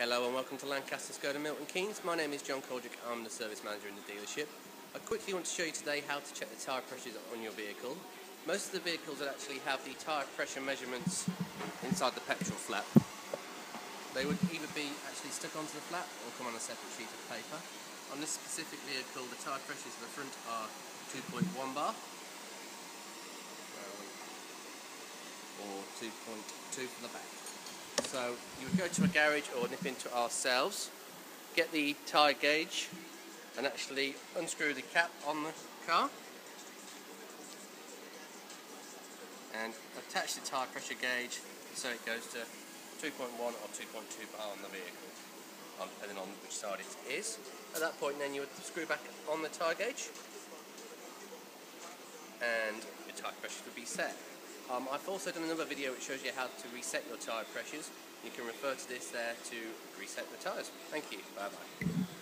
Hello and welcome to Lancaster Skoda Milton Keynes. My name is John Koldrick, I'm the service manager in the dealership. I quickly want to show you today how to check the tyre pressures on your vehicle. Most of the vehicles that actually have the tyre pressure measurements inside the petrol flap. They would either be actually stuck onto the flap or come on a separate sheet of paper. On this specific vehicle, the tyre pressures for the front are 2.1 bar um, or 2.2 for the back. So you would go to a garage or nip into ourselves, get the tyre gauge and actually unscrew the cap on the car and attach the tyre pressure gauge so it goes to 2.1 or 2.2 bar on the vehicle, depending on which side it is. At that point then you would screw back on the tyre gauge and your tyre pressure would be set. Um, I've also done another video which shows you how to reset your tyre pressures. You can refer to this there to reset the tyres. Thank you. Bye bye.